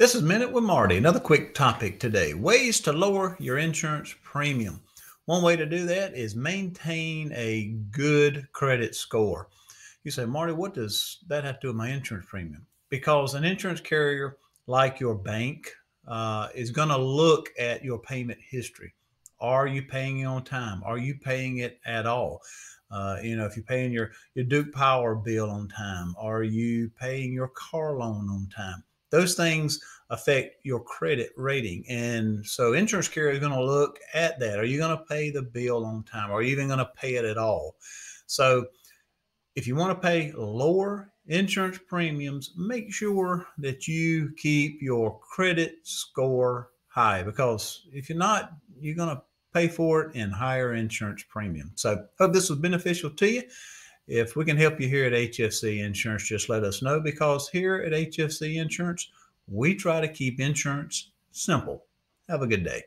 This is Minute with Marty. Another quick topic today ways to lower your insurance premium. One way to do that is maintain a good credit score. You say, Marty, what does that have to do with my insurance premium? Because an insurance carrier, like your bank, uh, is going to look at your payment history. Are you paying it on time? Are you paying it at all? Uh, you know, if you're paying your, your Duke Power bill on time, are you paying your car loan on time? Those things affect your credit rating. And so insurance carrier is going to look at that. Are you going to pay the bill on time? Are you even going to pay it at all? So if you want to pay lower insurance premiums, make sure that you keep your credit score high because if you're not, you're going to pay for it in higher insurance premium. So hope this was beneficial to you. If we can help you here at HFC Insurance, just let us know because here at HFC Insurance, we try to keep insurance simple. Have a good day.